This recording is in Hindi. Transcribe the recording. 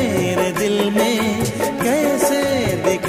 मेरे दिल में कैसे